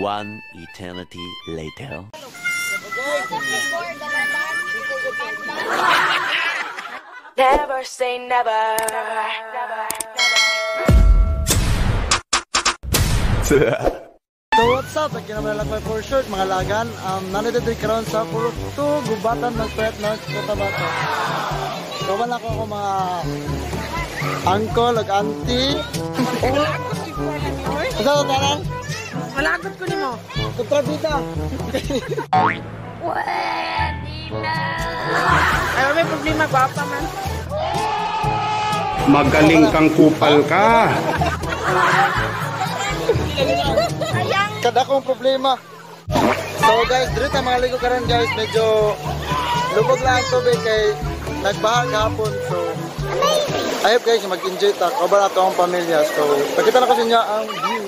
One eternity later. Never say never. So what's up? Ang kinamalalakbay for short, mga lagan. Um, nandito din karoon sa puro to, gubatan ng pet ng Cotabato. So wala ko ako mga uncle ag auntie. Ko tanan? Malagot ko ni mo. Kontrabida. Ay, may problema, gwapa man. Magaling kang kupal ka. Kada kong problema. So guys, dito tayo mga ligo karon guys, medyo lubog lang ang tubig kay nagbaha kahapon. So I hope guys mag-enjoy ta. Kabar na to ang pamilya. So pakita na ko sa inyo ang view.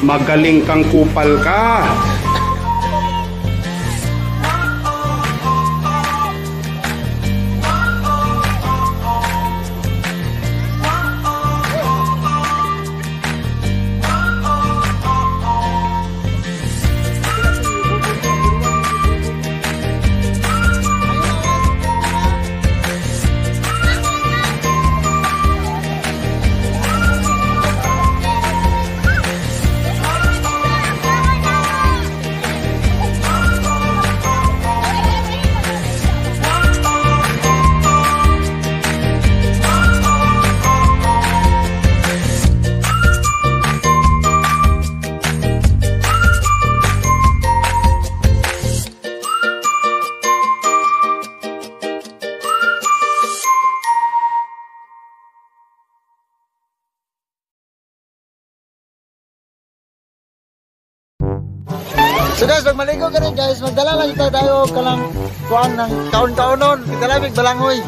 Magaling kang kupal ka. So guys, pag maligo ka rin guys, magdala lang tayo tayo kalang kuhan ng kaon-kaonon. Magdala mig balangoy.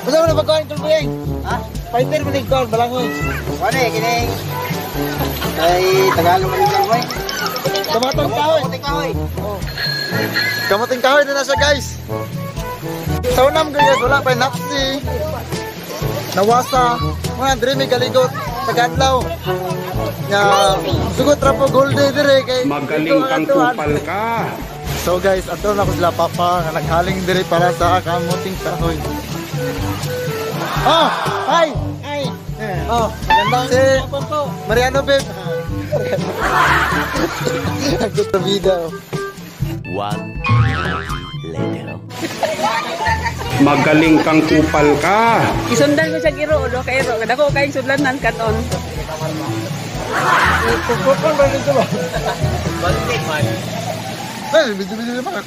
Basta mo na pagkuhan kulbuyeng? Ha? Fighter mo ni kuhan, balangoy. Ano eh, kining kay Tagalog man lang boy. Kamatong kahoy. Kamuti kahoy. Kamuting kahoy na nasa guys. Sa unam guys, wala pa napsi. Nawasa. Mga dre may galigot. Tagadlaw. Nga, sugot ra po gold dire kay Magaling kang kupal ka. So guys, ato na ko sila papa nga naghaling diri para sa kamuting kahoy. Oh, hi. Hi. Oh, magandang si Mariano Babe. Good vida. oh. One eternity later. Magaling kang kupal ka. Isundan ko siya giro, ulo kay Ro. Kadako kay sudlanan katon. Pupupon ba dito ba? Eh, medyo-medyo naman.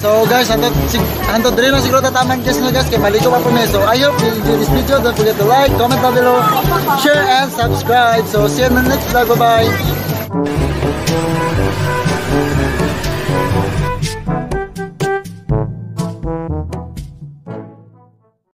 So guys, hantod, hantod rin lang siguro tataman guys I hope you enjoy this video. Don't forget to like, comment down below, share and subscribe. So see you in the next vlog. Bye-bye.